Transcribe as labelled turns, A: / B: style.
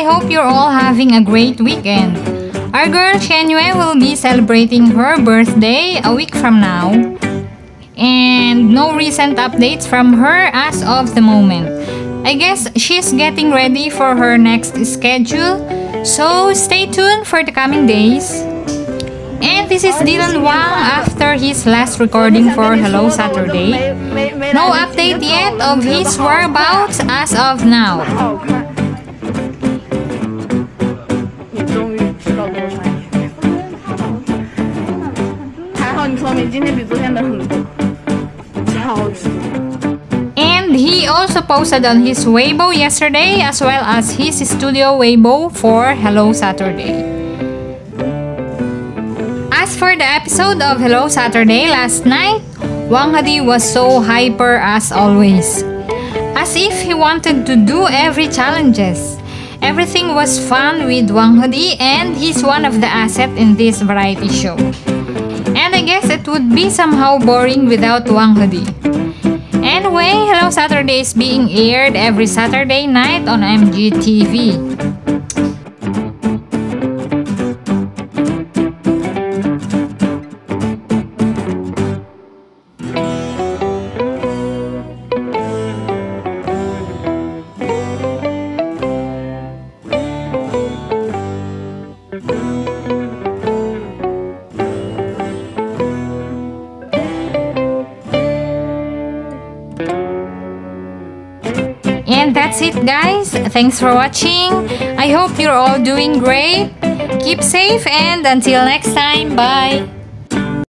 A: I hope you're all having a great weekend. Our girl Shen Yue will be celebrating her birthday a week from now. And no recent updates from her as of the moment. I guess she's getting ready for her next schedule, so stay tuned for the coming days. And this is Dylan Wang after his last recording for Hello Saturday. No update yet of his whereabouts as of now. And he also posted on his Weibo yesterday as well as his studio Weibo for Hello Saturday. As for the episode of Hello Saturday last night, Wang Hedi was so hyper as always. As if he wanted to do every challenges. Everything was fun with Wang Hedi and he's one of the assets in this variety show. I guess it would be somehow boring without Wang Hedi. Anyway, Hello Saturday is being aired every Saturday night on MGTV. And that's it, guys. Thanks for watching. I hope you're all doing great. Keep safe and until next time, bye.